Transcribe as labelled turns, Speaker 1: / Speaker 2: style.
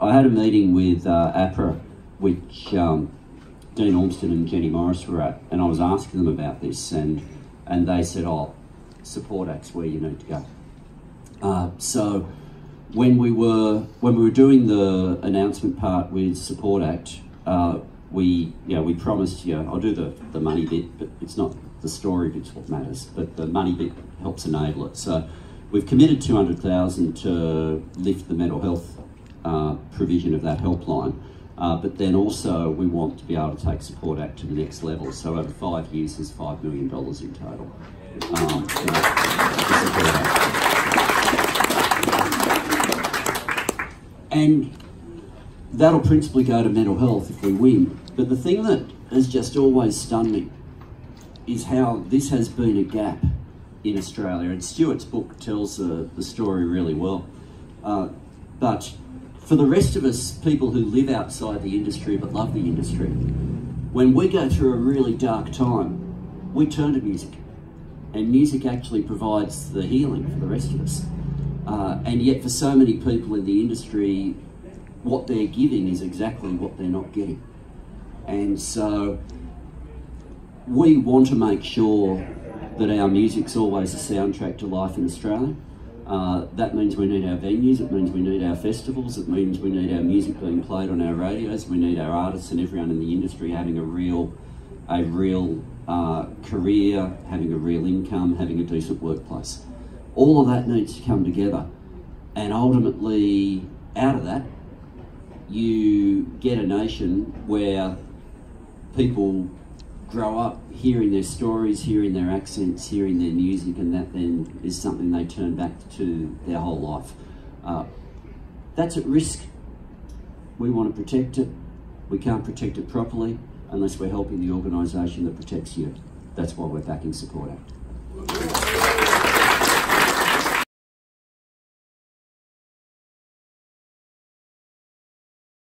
Speaker 1: I had a meeting with uh, APRA, which um, Dean Ormston and Jenny Morris were at, and I was asking them about this, and and they said, "Oh, support acts where you need to go." Uh, so when we were when we were doing the announcement part with Support Act, uh, we yeah we promised yeah I'll do the the money bit, but it's not the story bit's what matters, but the money bit helps enable it. So we've committed two hundred thousand to lift the mental health uh, provision of that helpline. Uh, but then also we want to be able to take Support Act to the next level. So over five years, there's $5 million in total. Um, and that'll principally go to mental health if we win. But the thing that has just always stunned me is how this has been a gap in Australia. And Stuart's book tells uh, the story really well. Uh, but for the rest of us, people who live outside the industry but love the industry, when we go through a really dark time, we turn to music. And music actually provides the healing for the rest of us. Uh, and yet, for so many people in the industry, what they're giving is exactly what they're not getting. And so, we want to make sure that our music's always a soundtrack to life in Australia. Uh, that means we need our venues, it means we need our festivals, it means we need our music being played on our radios, we need our artists and everyone in the industry having a real, a real uh, career, having a real income, having a decent workplace. All of that needs to come together. And ultimately, out of that, you get a nation where people grow up hearing their stories, hearing their accents, hearing their music, and that then is something they turn back to their whole life. Uh, that's at risk. We want to protect it. We can't protect it properly unless we're helping the organisation that protects you. That's why we're backing Support Act.